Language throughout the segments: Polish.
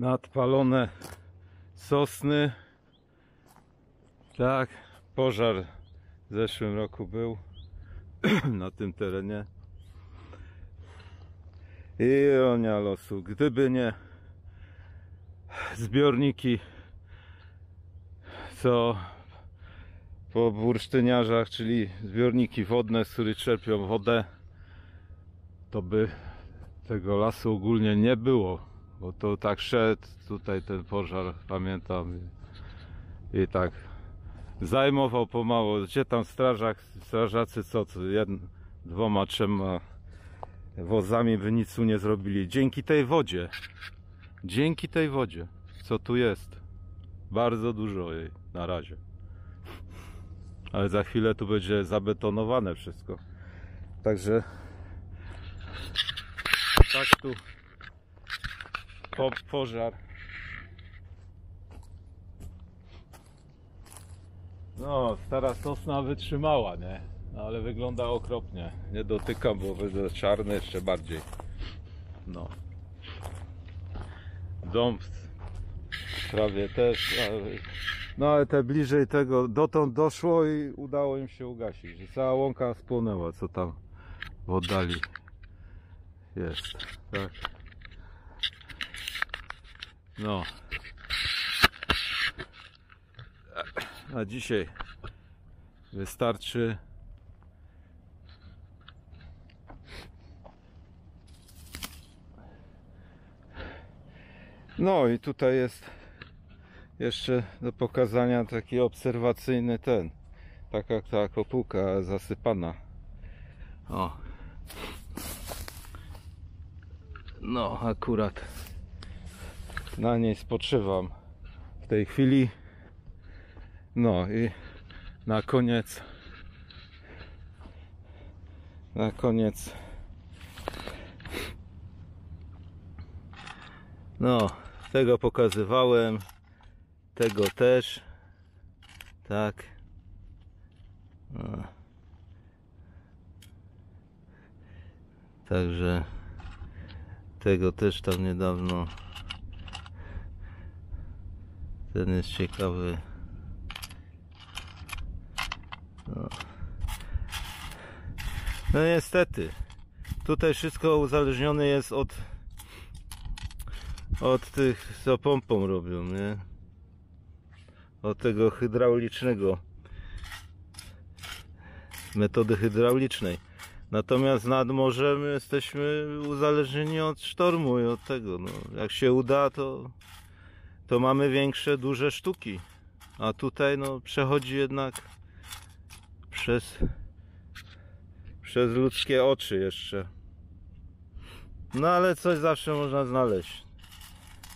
nadpalone sosny. Tak, pożar w zeszłym roku był na tym terenie. Ironia losu. Gdyby nie zbiorniki, co po bursztyniarzach, czyli zbiorniki wodne, z których czerpią wodę, to by tego lasu ogólnie nie było. Bo to tak szedł tutaj ten pożar, pamiętam. I, i tak zajmował pomału. Gdzie tam strażak, strażacy co, co dwoma, trzema wozami by nic tu nie zrobili. Dzięki tej wodzie. Dzięki tej wodzie. Co tu jest? Bardzo dużo jej na razie. Ale za chwilę tu będzie zabetonowane wszystko. Także tak tu po, pożar. No, stara sosna wytrzymała, nie? No, ale wygląda okropnie. Nie dotykam, bo będę czarny jeszcze bardziej. No. Dąb prawie też. Ale... No ale te bliżej tego dotąd doszło i udało im się ugasić. Cała łąka spłonęła, co tam w oddali jest. Tak. No. A dzisiaj wystarczy No i tutaj jest jeszcze do pokazania taki obserwacyjny ten. Taka ta kopułka zasypana. O. No akurat na niej spoczywam w tej chwili. No i na koniec na koniec. No tego pokazywałem tego też. Tak. No. także tego też tam niedawno ten jest ciekawy no, no niestety tutaj wszystko uzależnione jest od od tych co pompą robią, nie? Od tego hydraulicznego metody hydraulicznej. Natomiast nad morzem jesteśmy uzależnieni od sztormu i od tego. No, jak się uda, to, to mamy większe, duże sztuki. A tutaj no, przechodzi jednak przez, przez ludzkie oczy jeszcze. No ale coś zawsze można znaleźć.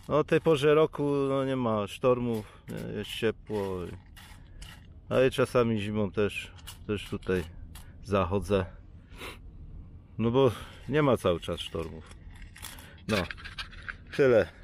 No, o tej porze roku no, nie ma sztormów, jest ciepło. Ale czasami zimą też, też tutaj zachodzę. No bo nie ma cały czas sztormów. No, tyle.